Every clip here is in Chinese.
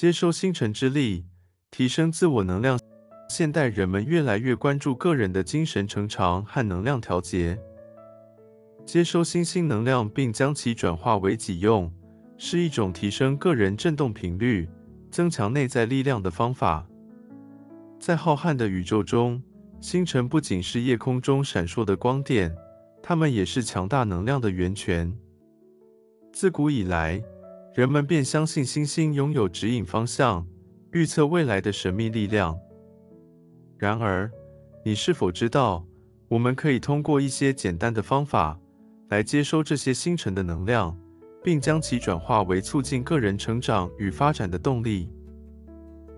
接收星辰之力，提升自我能量。现代人们越来越关注个人的精神成长和能量调节。接收星星能量并将其转化为己用，是一种提升个人振动频率、增强内在力量的方法。在浩瀚的宇宙中，星辰不仅是夜空中闪烁的光点，它们也是强大能量的源泉。自古以来，人们便相信星星拥有指引方向、预测未来的神秘力量。然而，你是否知道，我们可以通过一些简单的方法来接收这些星辰的能量，并将其转化为促进个人成长与发展的动力？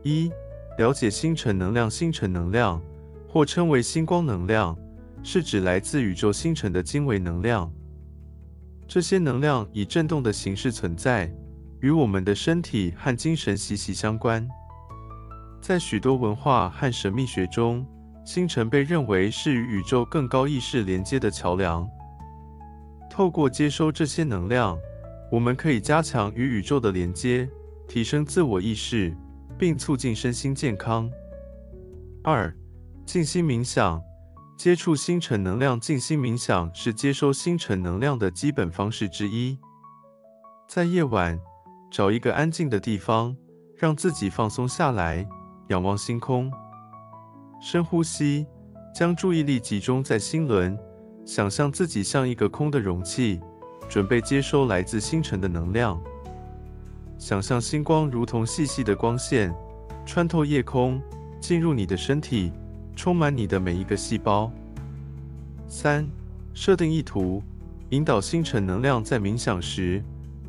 一、了解星辰能量。星辰能量，或称为星光能量，是指来自宇宙星辰的精微能量。这些能量以振动的形式存在，与我们的身体和精神息息相关。在许多文化和神秘学中，星辰被认为是与宇宙更高意识连接的桥梁。透过接收这些能量，我们可以加强与宇宙的连接，提升自我意识，并促进身心健康。二、静心冥想，接触星辰能量。静心冥想是接收星辰能量的基本方式之一。在夜晚，找一个安静的地方，让自己放松下来。仰望星空，深呼吸，将注意力集中在心轮，想象自己像一个空的容器，准备接收来自星辰的能量。想象星光如同细细的光线，穿透夜空，进入你的身体，充满你的每一个细胞。三、设定意图，引导星辰能量。在冥想时，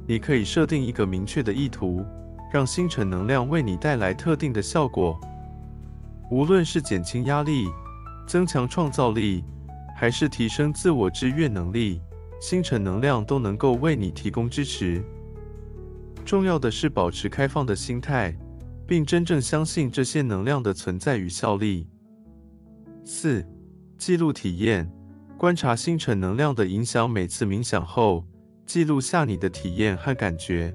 你可以设定一个明确的意图。让星辰能量为你带来特定的效果，无论是减轻压力、增强创造力，还是提升自我治愈能力，星辰能量都能够为你提供支持。重要的是保持开放的心态，并真正相信这些能量的存在与效力。四、记录体验，观察星辰能量的影响。每次冥想后，记录下你的体验和感觉。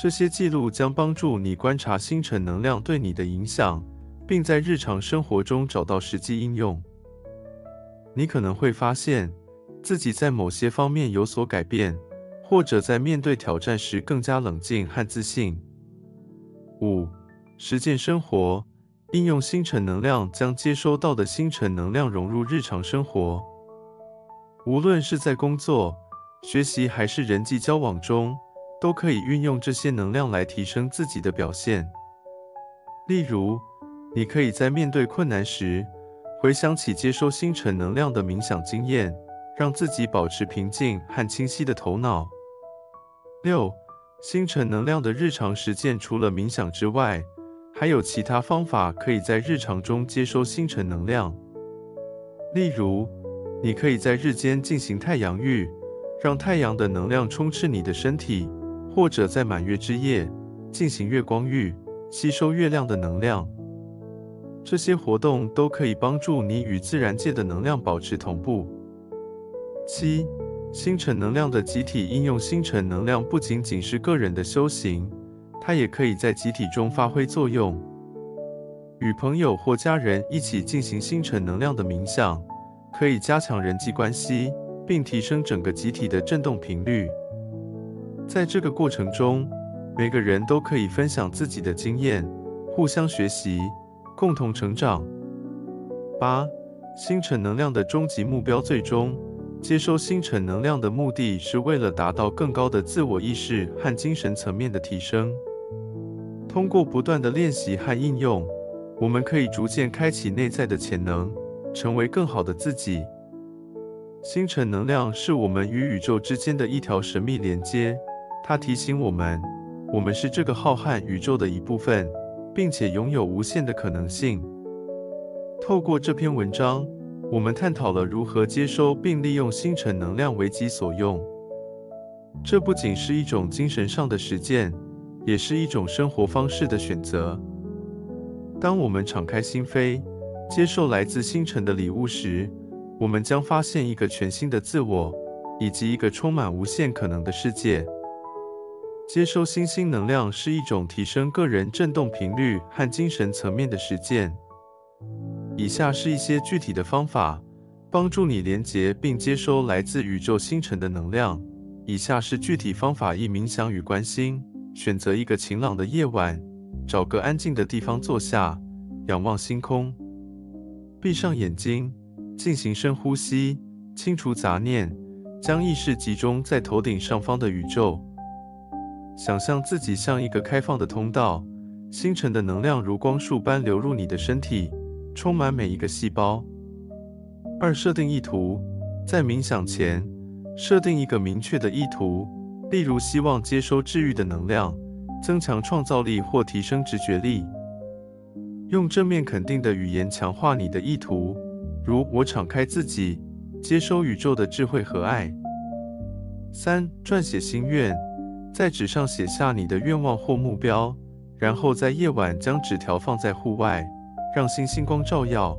这些记录将帮助你观察星辰能量对你的影响，并在日常生活中找到实际应用。你可能会发现自己在某些方面有所改变，或者在面对挑战时更加冷静和自信。五、实践生活，应用星辰能量，将接收到的星辰能量融入日常生活。无论是在工作、学习还是人际交往中。都可以运用这些能量来提升自己的表现。例如，你可以在面对困难时，回想起接收星辰能量的冥想经验，让自己保持平静和清晰的头脑。六、星辰能量的日常实践，除了冥想之外，还有其他方法可以在日常中接收星辰能量。例如，你可以在日间进行太阳浴，让太阳的能量充斥你的身体。或者在满月之夜进行月光浴，吸收月亮的能量。这些活动都可以帮助你与自然界的能量保持同步。七、星辰能量的集体应用。星辰能量不仅仅是个人的修行，它也可以在集体中发挥作用。与朋友或家人一起进行星辰能量的冥想，可以加强人际关系，并提升整个集体的振动频率。在这个过程中，每个人都可以分享自己的经验，互相学习，共同成长。八、星辰能量的终极目标。最终，接收星辰能量的目的是为了达到更高的自我意识和精神层面的提升。通过不断的练习和应用，我们可以逐渐开启内在的潜能，成为更好的自己。星辰能量是我们与宇宙之间的一条神秘连接。它提醒我们，我们是这个浩瀚宇宙的一部分，并且拥有无限的可能性。透过这篇文章，我们探讨了如何接收并利用星辰能量为己所用。这不仅是一种精神上的实践，也是一种生活方式的选择。当我们敞开心扉，接受来自星辰的礼物时，我们将发现一个全新的自我，以及一个充满无限可能的世界。接收星星能量是一种提升个人振动频率和精神层面的实践。以下是一些具体的方法，帮助你连接并接收来自宇宙星辰的能量。以下是具体方法：一、冥想与观星。选择一个晴朗的夜晚，找个安静的地方坐下，仰望星空，闭上眼睛，进行深呼吸，清除杂念，将意识集中在头顶上方的宇宙。想象自己像一个开放的通道，星辰的能量如光束般流入你的身体，充满每一个细胞。二、设定意图，在冥想前，设定一个明确的意图，例如希望接收治愈的能量，增强创造力或提升直觉力。用正面肯定的语言强化你的意图，如“我敞开自己，接收宇宙的智慧和爱。”三、撰写心愿。在纸上写下你的愿望或目标，然后在夜晚将纸条放在户外，让星星光照耀。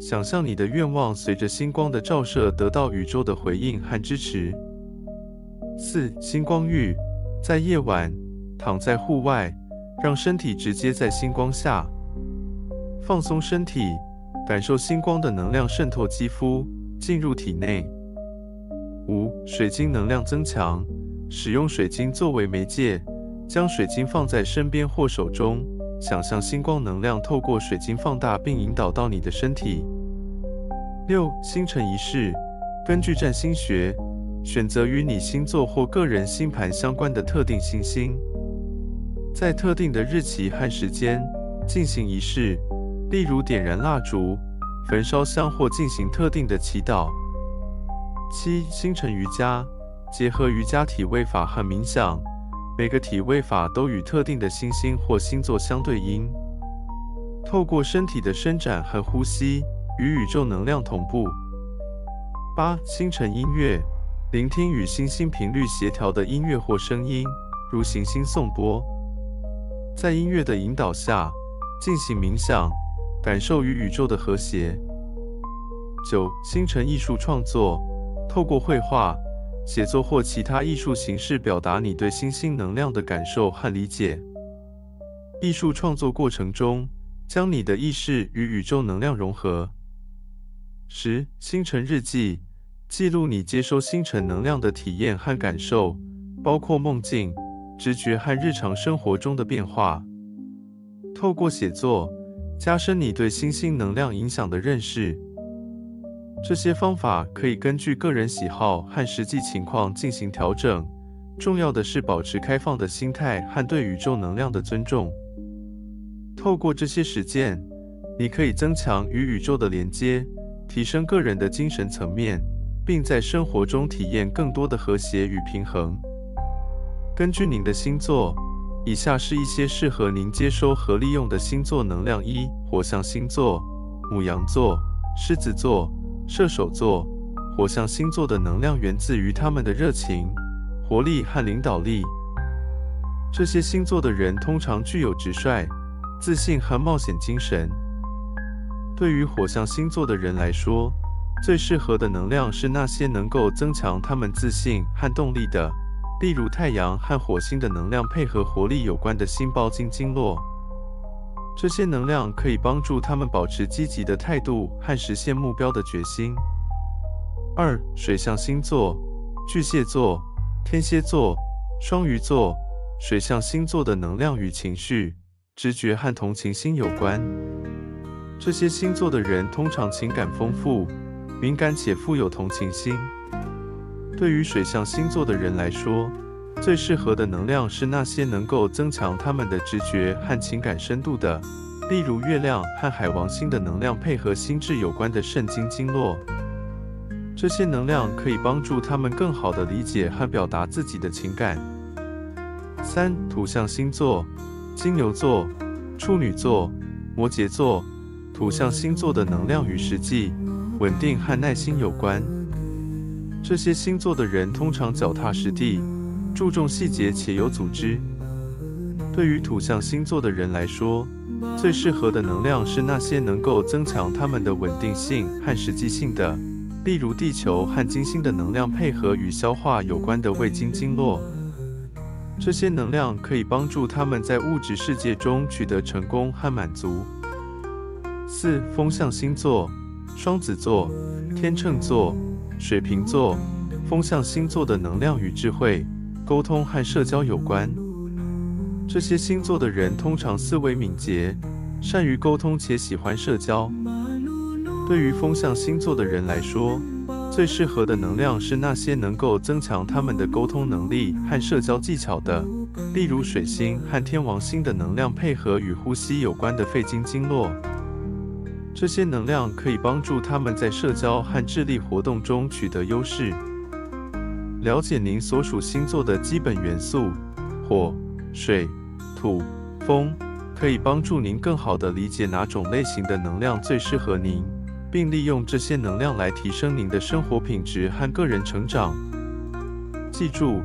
想象你的愿望随着星光的照射得到宇宙的回应和支持。四、星光浴，在夜晚躺在户外，让身体直接在星光下，放松身体，感受星光的能量渗透肌肤，进入体内。五、水晶能量增强。使用水晶作为媒介，将水晶放在身边或手中，想象星光能量透过水晶放大并引导到你的身体。六、星辰仪式，根据占星学，选择与你星座或个人星盘相关的特定星星，在特定的日期和时间进行仪式，例如点燃蜡烛、焚烧香或进行特定的祈祷。七、星辰瑜伽。结合瑜伽体位法和冥想，每个体位法都与特定的星星或星座相对应。透过身体的伸展和呼吸，与宇宙能量同步。八、星辰音乐，聆听与星星频率协调的音乐或声音，如行星颂钵。在音乐的引导下进行冥想，感受与宇宙的和谐。九、星辰艺术创作，透过绘画。写作或其他艺术形式表达你对星星能量的感受和理解。艺术创作过程中，将你的意识与宇宙能量融合。十、星辰日记，记录你接收星辰能量的体验和感受，包括梦境、直觉和日常生活中的变化。透过写作，加深你对星星能量影响的认识。这些方法可以根据个人喜好和实际情况进行调整。重要的是保持开放的心态和对宇宙能量的尊重。透过这些实践，你可以增强与宇宙的连接，提升个人的精神层面，并在生活中体验更多的和谐与平衡。根据您的星座，以下是一些适合您接收和利用的星座能量：一、火象星座，母羊座、狮子座。射手座、火象星座的能量源自于他们的热情、活力和领导力。这些星座的人通常具有直率、自信和冒险精神。对于火象星座的人来说，最适合的能量是那些能够增强他们自信和动力的，例如太阳和火星的能量配合活力有关的心包经经络。这些能量可以帮助他们保持积极的态度和实现目标的决心。二、水象星座：巨蟹座、天蝎座、双鱼座。水象星座的能量与情绪、直觉和同情心有关。这些星座的人通常情感丰富、敏感且富有同情心。对于水象星座的人来说，最适合的能量是那些能够增强他们的直觉和情感深度的，例如月亮和海王星的能量配合心智有关的圣经经络。这些能量可以帮助他们更好地理解和表达自己的情感。三、土象星座：金牛座、处女座、摩羯座。土象星座的能量与实际、稳定和耐心有关。这些星座的人通常脚踏实地。注重细节且有组织。对于土象星座的人来说，最适合的能量是那些能够增强他们的稳定性和实际性的，例如地球和金星的能量配合与消化有关的胃经经络。这些能量可以帮助他们在物质世界中取得成功和满足。四、风象星座：双子座、天秤座、水瓶座。风象星座的能量与智慧、沟通和社交有关。这些星座的人通常思维敏捷，善于沟通且喜欢社交。对于风象星座的人来说，最适合的能量是那些能够增强他们的沟通能力和社交技巧的，例如水星和天王星的能量配合与呼吸有关的肺经经络。这些能量可以帮助他们在社交和智力活动中取得优势。了解您所属星座的基本元素——火、水、土、风，可以帮助您更好地理解哪种类型的能量最适合您。并利用这些能量来提升您的生活品质和个人成长。记住，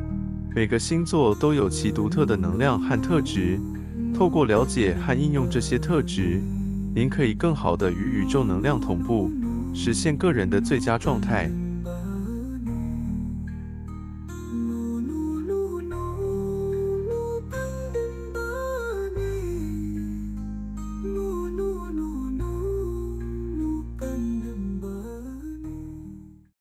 每个星座都有其独特的能量和特质。透过了解和应用这些特质，您可以更好的与宇宙能量同步，实现个人的最佳状态。